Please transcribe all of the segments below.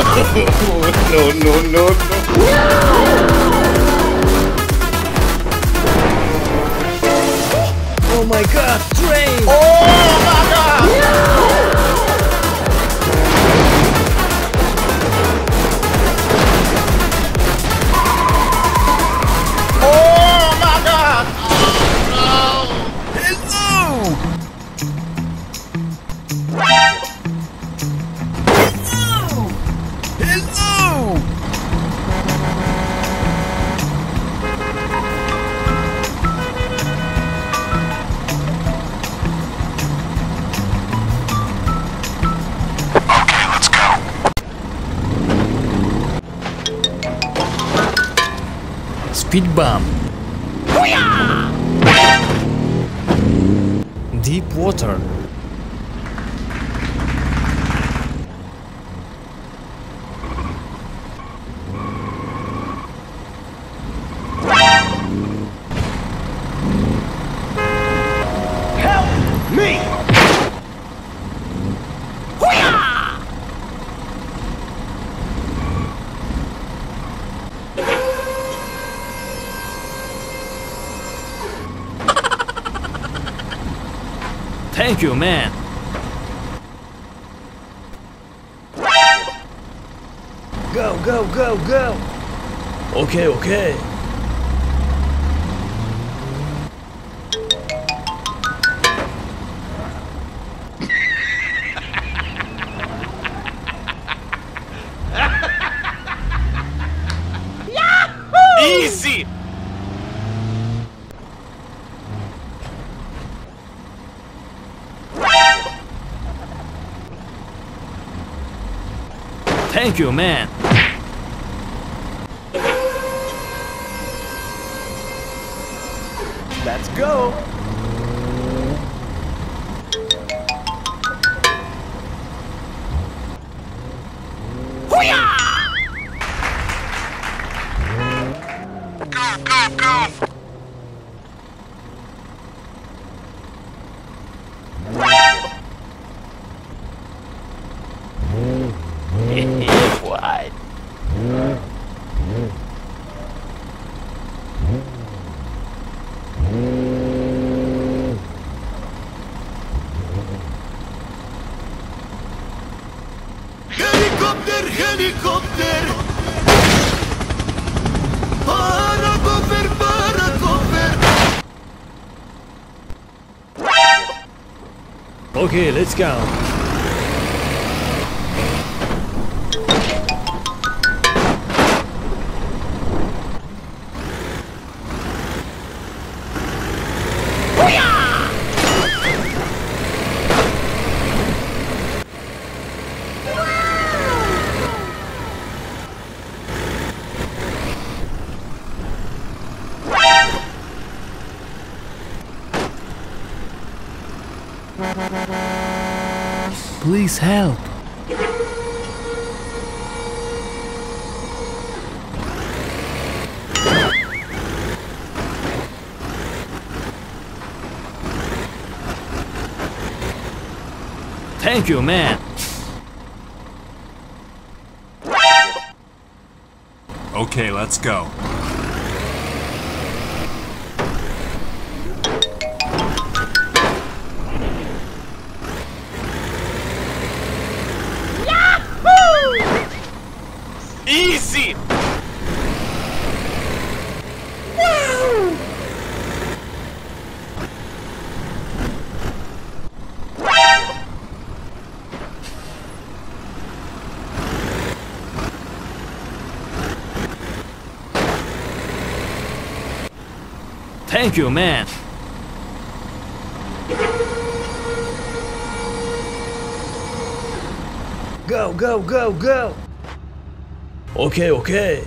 no, no, no, no. No! Oh my god, train! Oh my god! Speed bump. Deep water. Help me! Thank you, man. Go, go, go, go. Okay, okay. Thank you, man. Let's go! Helikopter, helikopter! Okay, let's go. Please help. Thank you, man. Okay, let's go. Thank you, man. Go, go, go, go. Okay, okay.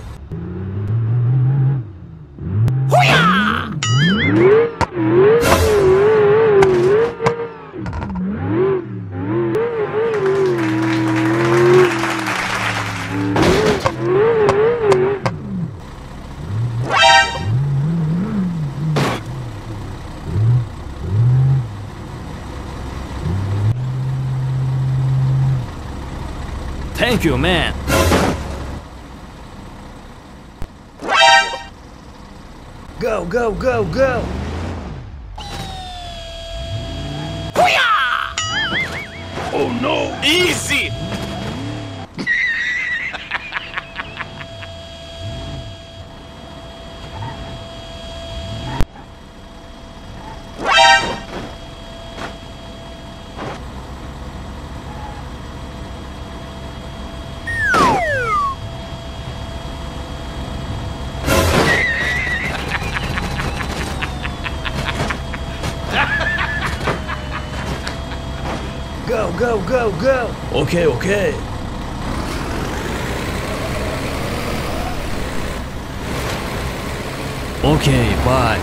Thank you, man. Go, go, go, go! Oh no! Easy! Go, go, go, go! Okay, okay. Okay, bye.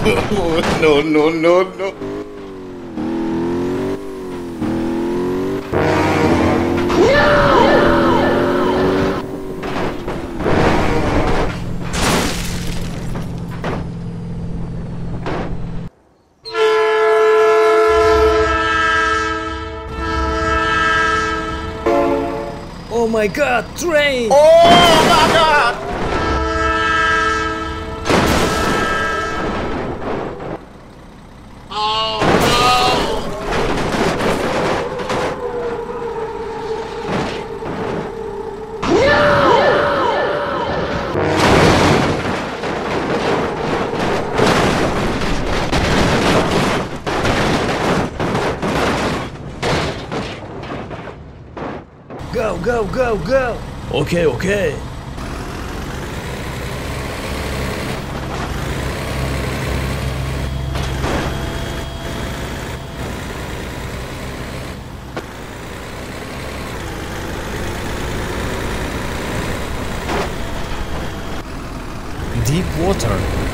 No, no, no, no. My god, train! Oh my god! Go, go, go, go! Okay, okay. Deep water.